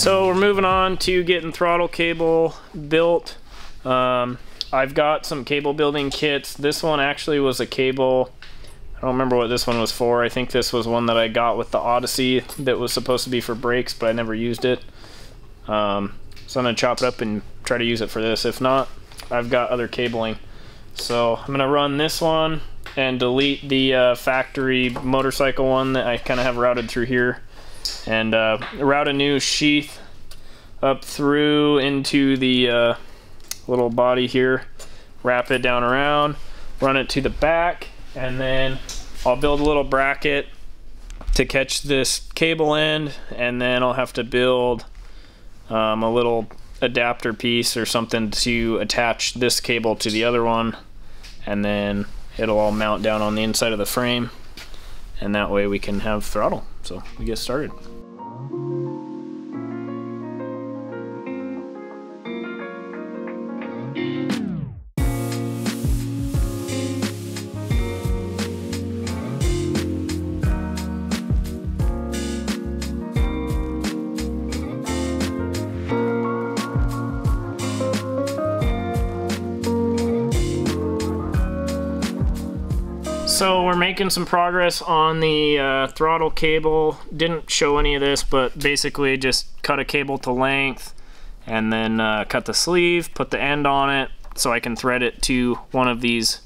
So we're moving on to getting throttle cable built. Um, I've got some cable building kits. This one actually was a cable, I don't remember what this one was for. I think this was one that I got with the Odyssey that was supposed to be for brakes, but I never used it. Um, so I'm gonna chop it up and try to use it for this. If not, I've got other cabling. So I'm gonna run this one and delete the uh, factory motorcycle one that I kind of have routed through here and uh, route a new sheath up through into the uh, little body here, wrap it down around, run it to the back, and then I'll build a little bracket to catch this cable end, and then I'll have to build um, a little adapter piece or something to attach this cable to the other one, and then it'll all mount down on the inside of the frame, and that way we can have throttle. So we get started. So we're making some progress on the uh, throttle cable. Didn't show any of this, but basically just cut a cable to length and then uh, cut the sleeve, put the end on it so I can thread it to one of these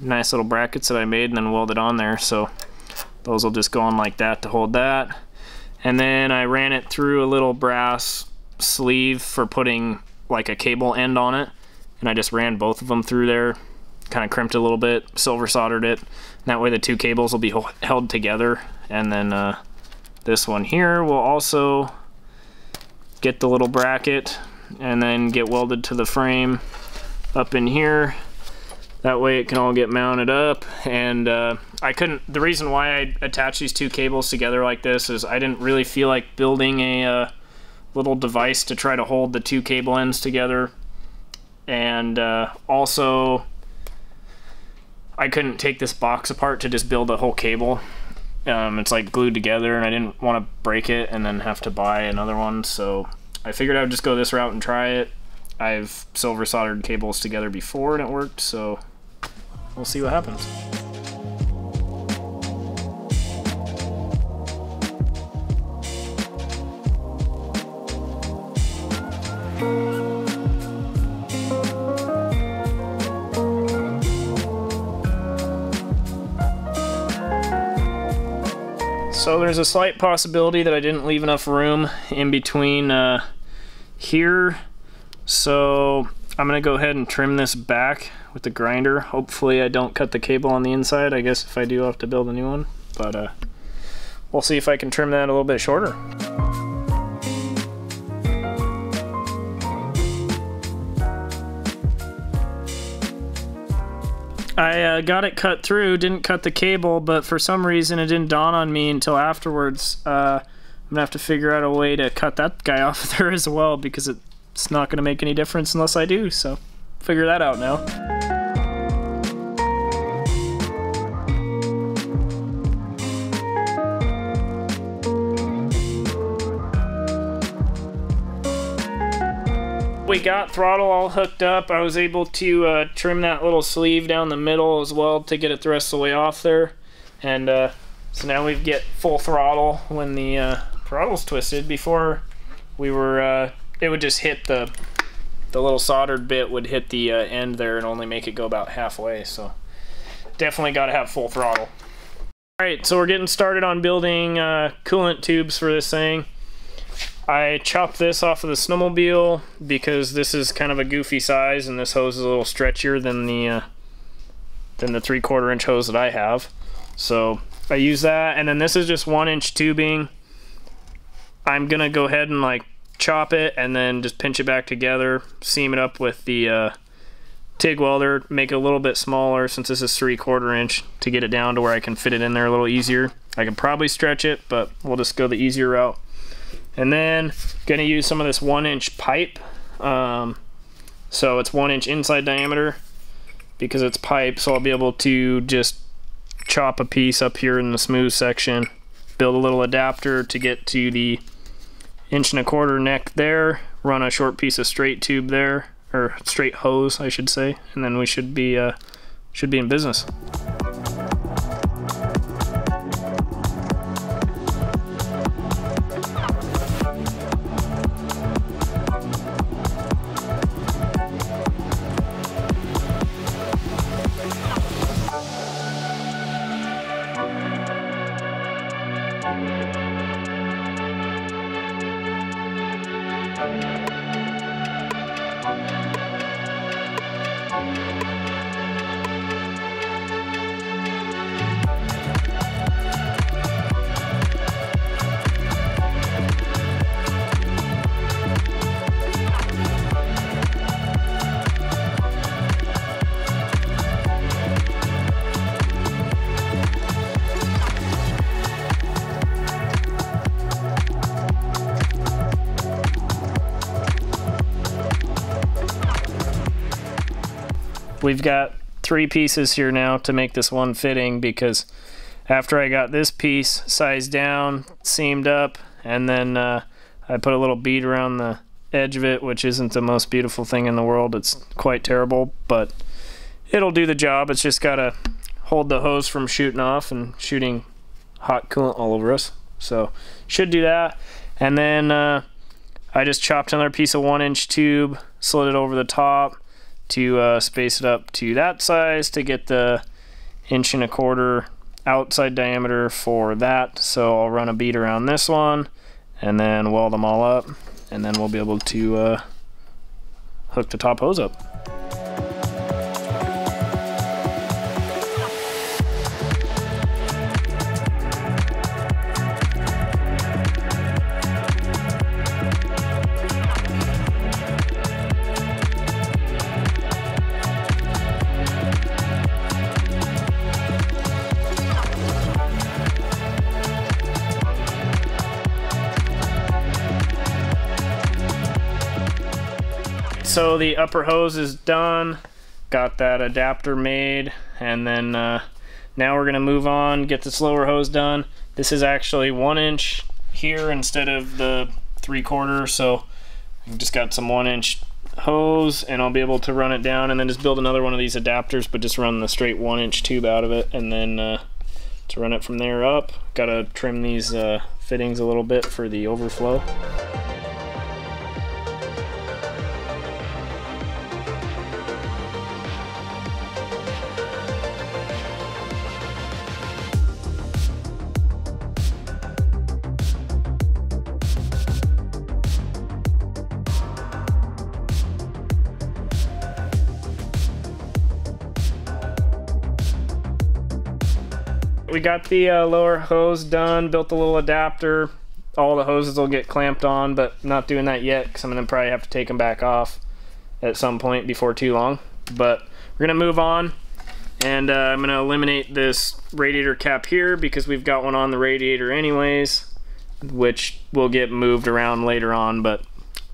nice little brackets that I made and then weld it on there. So those will just go on like that to hold that. And then I ran it through a little brass sleeve for putting like a cable end on it. And I just ran both of them through there kind of crimped a little bit, silver soldered it. That way the two cables will be held together. And then uh, this one here will also get the little bracket and then get welded to the frame up in here. That way it can all get mounted up. And uh, I couldn't, the reason why I attached these two cables together like this is I didn't really feel like building a uh, little device to try to hold the two cable ends together. And uh, also I couldn't take this box apart to just build a whole cable. Um, it's like glued together and I didn't want to break it and then have to buy another one so I figured I would just go this route and try it. I've silver soldered cables together before and it worked so we'll see what happens. So there's a slight possibility that I didn't leave enough room in between uh, here. So I'm gonna go ahead and trim this back with the grinder. Hopefully I don't cut the cable on the inside. I guess if I do, I'll have to build a new one. But uh, we'll see if I can trim that a little bit shorter. I uh, got it cut through, didn't cut the cable, but for some reason it didn't dawn on me until afterwards. Uh, I'm gonna have to figure out a way to cut that guy off there as well because it's not gonna make any difference unless I do, so figure that out now. We got throttle all hooked up, I was able to uh, trim that little sleeve down the middle as well to get it the rest of the way off there. And uh, so now we get full throttle when the uh, throttle's twisted. Before we were, uh, it would just hit the, the little soldered bit would hit the uh, end there and only make it go about halfway. So definitely got to have full throttle. All right, so we're getting started on building uh, coolant tubes for this thing. I chopped this off of the snowmobile because this is kind of a goofy size and this hose is a little stretchier than the uh, than the three quarter inch hose that I have. So I use that and then this is just one inch tubing. I'm gonna go ahead and like chop it and then just pinch it back together, seam it up with the uh, TIG welder, make it a little bit smaller since this is three quarter inch to get it down to where I can fit it in there a little easier. I can probably stretch it, but we'll just go the easier route. And then gonna use some of this one inch pipe. Um, so it's one inch inside diameter because it's pipe. So I'll be able to just chop a piece up here in the smooth section, build a little adapter to get to the inch and a quarter neck there, run a short piece of straight tube there, or straight hose, I should say, and then we should be uh, should be in business. We've got three pieces here now to make this one fitting because after I got this piece sized down, seamed up, and then uh, I put a little bead around the edge of it, which isn't the most beautiful thing in the world. It's quite terrible, but it'll do the job. It's just got to hold the hose from shooting off and shooting hot coolant all over us. So should do that. And then uh, I just chopped another piece of one inch tube, slid it over the top, to uh, space it up to that size to get the inch and a quarter outside diameter for that. So I'll run a bead around this one and then weld them all up and then we'll be able to uh, hook the top hose up. So the upper hose is done. Got that adapter made. And then uh, now we're going to move on, get this lower hose done. This is actually one inch here instead of the three quarter. So I've just got some one inch hose and I'll be able to run it down and then just build another one of these adapters, but just run the straight one inch tube out of it and then uh, to run it from there up. Got to trim these uh, fittings a little bit for the overflow. We got the uh, lower hose done, built a little adapter. All the hoses will get clamped on, but not doing that yet because I'm going to probably have to take them back off at some point before too long. But we're going to move on and uh, I'm going to eliminate this radiator cap here because we've got one on the radiator anyways, which will get moved around later on, but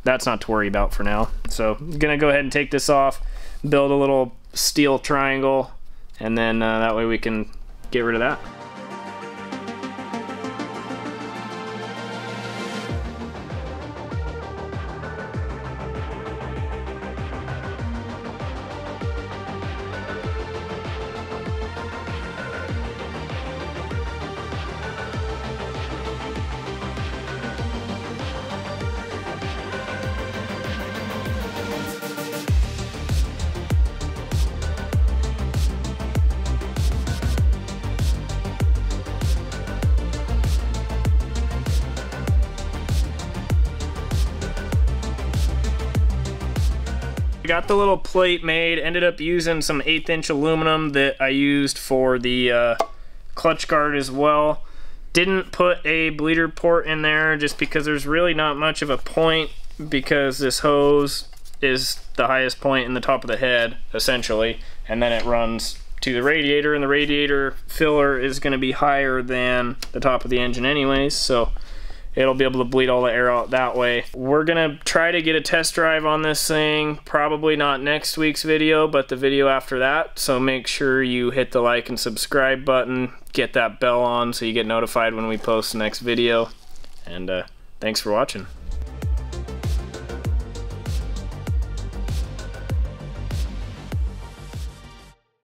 that's not to worry about for now. So I'm going to go ahead and take this off, build a little steel triangle, and then uh, that way we can get rid of that. Got the little plate made, ended up using some eighth inch aluminum that I used for the uh, clutch guard as well. Didn't put a bleeder port in there just because there's really not much of a point because this hose is the highest point in the top of the head essentially and then it runs to the radiator and the radiator filler is going to be higher than the top of the engine anyways so it'll be able to bleed all the air out that way. We're gonna try to get a test drive on this thing, probably not next week's video, but the video after that. So make sure you hit the like and subscribe button, get that bell on so you get notified when we post the next video. And uh, thanks for watching.